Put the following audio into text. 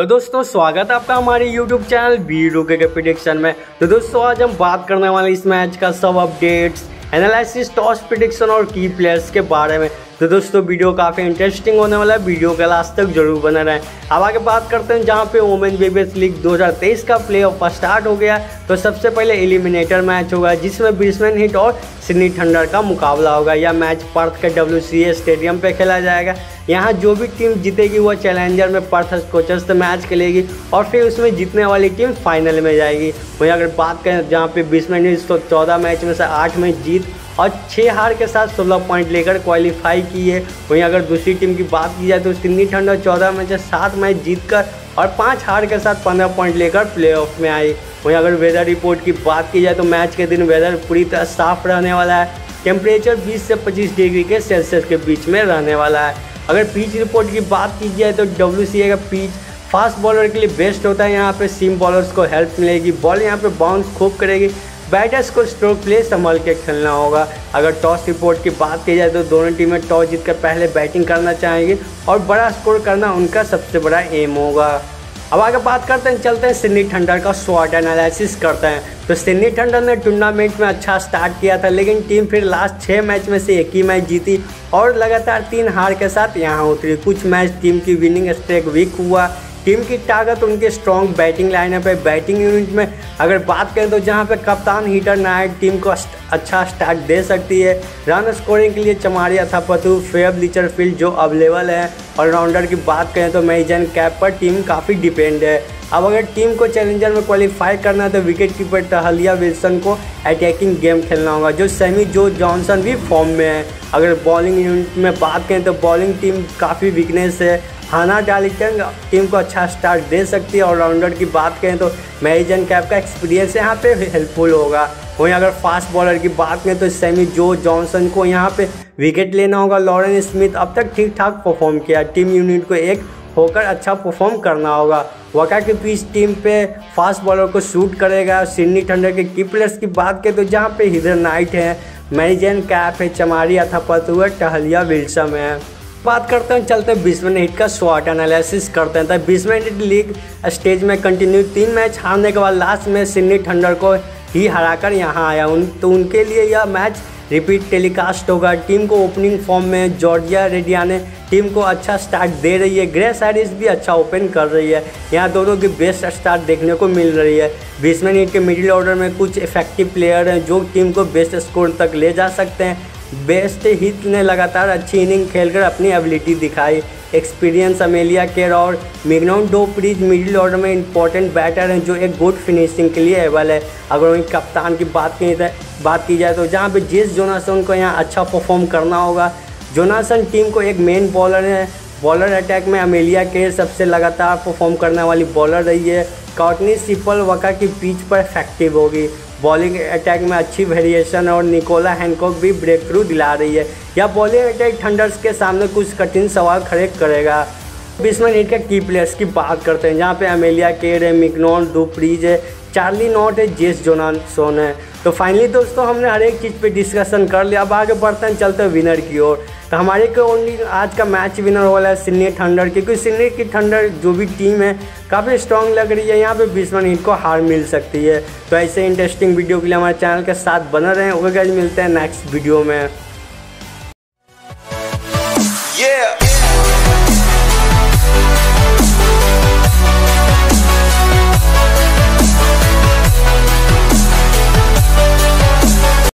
तो दोस्तों, स्वागत है आपका हमारे YouTube चैनल बी रुके के प्रिडिक्शन में। तो दोस्तों, आज हम बात करने वाले इस मैच का सब अपडेट्स एनालिसिस टॉस प्रिडिक्शन और की प्लेयर्स के बारे में। तो दोस्तों, वीडियो काफ़ी इंटरेस्टिंग होने वाला है। वीडियो के लास्ट तक ज़रूर बने रहें। अब आगे बात करते हैं, जहाँ पे वोमेन बेबीज लीग 2023 का प्ले ऑफ़ स्टार्ट हो गया तो सबसे पहले एलिमिनेटर मैच होगा, जिसमें ब्रिस्बेन हिट और सिडनी थंडर का मुकाबला होगा। यह मैच पर्थ के डब्ल्यूसीए स्टेडियम पर खेला जाएगा। यहाँ जो भी टीम जीतेगी वह चैलेंजर में पर्थ कोचर से मैच खेलेगी और फिर उसमें जीतने वाली टीम फाइनल में जाएगी। वहीं अगर बात करें, जहाँ पे बीस मिनट तो चौदह मैच में से आठ मैच जीत और छः हार के साथ सोलह पॉइंट लेकर क्वालिफाई की है। वहीं अगर दूसरी टीम की बात की जाए तो सिडनी ठंडा चौदह मैच सात मैच जीत कर और पाँच हार के साथ पंद्रह पॉइंट लेकर प्ले में आई। वहीं अगर वेदर रिपोर्ट की बात की जाए तो मैच के दिन वेदर पूरी तरह साफ़ रहने वाला है। टेम्परेचर 20 से 25 डिग्री के सेल्सियस के बीच में रहने वाला है। अगर पिच रिपोर्ट की बात की जाए तो डब्ल्यूसीए का पिच फास्ट बॉलर के लिए बेस्ट होता है। यहाँ पे सीम बॉलर्स को हेल्प मिलेगी। बॉल यहाँ पे बाउंस खूब करेगी। बैटर्स को स्ट्रोक प्ले संभाल के खेलना होगा। अगर टॉस रिपोर्ट की बात की जाए तो दोनों टीमें टॉस जीतकर पहले बैटिंग करना चाहेंगी और बड़ा स्कोर करना उनका सबसे बड़ा एम होगा। अब आगे बात करते हैं, चलते हैं सिडनी थंडर का शॉर्ट एनालिसिस करते हैं। तो सिडनी थंडर ने टूर्नामेंट में अच्छा स्टार्ट किया था, लेकिन टीम फिर लास्ट छः मैच में से एक ही मैच जीती और लगातार तीन हार के साथ यहाँ उतरी। कुछ मैच टीम की विनिंग स्ट्रेक वीक हुआ। टीम की ताकत उनके स्ट्रॉन्ग बैटिंग लाइनअप है बैटिंग यूनिट में अगर बात करें तो जहाँ पे कप्तान हीटर नायक टीम को अच्छा स्टार्ट दे सकती है। रन स्कोरिंग के लिए Chamari Athapaththu Phoebe Litchfield जो अवेलेबल है। ऑलराउंडर की बात करें तो मेजन कैप पर टीम काफ़ी डिपेंड है। अब अगर टीम को चैलेंजर में क्वालिफाई करना है तो विकेट कीपर टहलिया विल्सन को अटैकिंग गेम खेलना होगा, जो सेमी जो जॉनसन भी फॉर्म में है। अगर बॉलिंग यूनिट में बात करें तो बॉलिंग टीम काफ़ी वीकनेस है। हाना डालिटन टीम को अच्छा स्टार्ट दे सकती है ऑलराउंडर की बात करें तो मैरिजन कैप का एक्सपीरियंस यहाँ पे हेल्पफुल होगा। वहीं अगर फास्ट बॉलर की बात करें तो सेमी जो जॉनसन को यहाँ पे विकेट लेना होगा। लॉरेन स्मिथ अब तक ठीक ठाक परफॉर्म किया। टीम यूनिट को एक होकर अच्छा परफॉर्म करना होगा। वका के बीच टीम पे फास्ट बॉलर को शूट करेगा। सिडनी थंडर के की प्लेयर्स की बात करें तो जहाँ पे हिदर नाइट है मैरिजन कैप है चमारी अथापतुआ टहलिया विल्सम है। बात करते हैं, चलते हैं बीस मिनट का शॉर्ट एनालिसिस करते हैं। तो बीस मिनट लीग स्टेज में कंटिन्यू तीन मैच हारने के बाद लास्ट में सिडनी थंडर को ही हराकर यहाँ आया उन तो उनके लिए यह मैच रिपीट टेलीकास्ट होगा। टीम को ओपनिंग फॉर्म में जॉर्जिया रेडिया ने टीम को अच्छा स्टार्ट दे रही है। ग्रेस हैरिस भी अच्छा ओपन कर रही है। यहाँ दोनों की बेस्ट स्टार्ट देखने को मिल रही है। बीस मिनट के मिडिल ऑर्डर में कुछ इफ़ेक्टिव प्लेयर हैं जो टीम को बेस्ट स्कोर तक ले जा सकते हैं। बेस्ट हिट ने लगातार अच्छी इनिंग खेलकर अपनी एबिलिटी दिखाई। एक्सपीरियंस अमेलिया केयर और Mignon du Preez middle order में इंपॉर्टेंट बैटर हैं जो एक गुड फिनिशिंग के लिए एबल है। अगर वहीं कप्तान की बात की जाए, बात की जाए तो जहाँ पे जिस जोनासन को यहाँ अच्छा परफॉर्म करना होगा। जोनासन टीम को एक मेन बॉलर है। बॉलर अटैक में अमेलिया केयर सबसे लगातार परफॉर्म करने वाली बॉलर रही है। कॉटनी सिपल वका की पिच पर इफ़ेक्टिव होगी। बॉलिंग अटैक में अच्छी वेरिएशन और निकोला हैंकॉक भी ब्रेक थ्रू दिला रही है। यह बॉलिंग अटैक थंडर्स के सामने कुछ कठिन सवाल खड़े करेगा। बीस मिनट के की प्लेयर्स की बात करते हैं, जहाँ पे अमेलिया केर है मिकनॉन डुप्रीज है चार्ली नॉट है जेस जोनान सोन है तो फाइनली दोस्तों हमने हर एक चीज़ पे डिस्कशन कर लिया। अब आगे बढ़ते हैं, चलते हैं विनर की ओर। तो हमारे को ओनली आज का मैच विनर वाला है सिन्नी थंडर क्योंकि सिन्नी की थंडर जो भी टीम है, काफ़ी स्ट्रांग लग रही है। यहाँ पे बीस मिनट को हार मिल सकती है। तो ऐसे इंटरेस्टिंग वीडियो के लिए हमारे चैनल के साथ बना हैं वे गज मिलते हैं नेक्स्ट वीडियो में। Yeah.